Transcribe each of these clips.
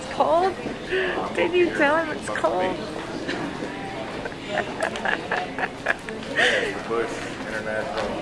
it's cold? Did you tell him it's cold? Bush International.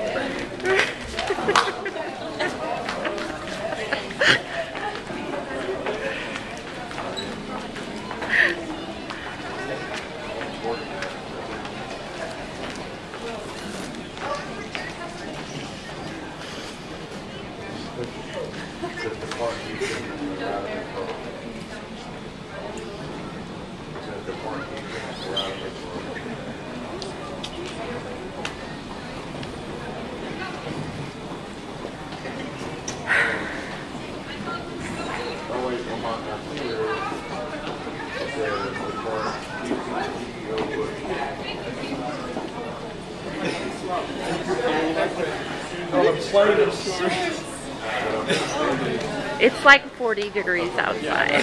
It's like 40 degrees outside.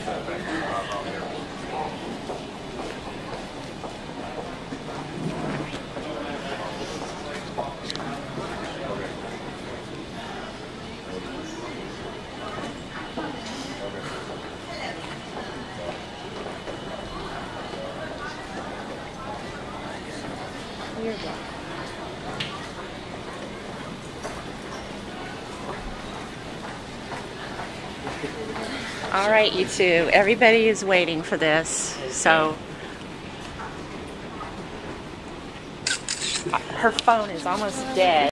You're welcome. All right, you two. Everybody is waiting for this. So her phone is almost dead.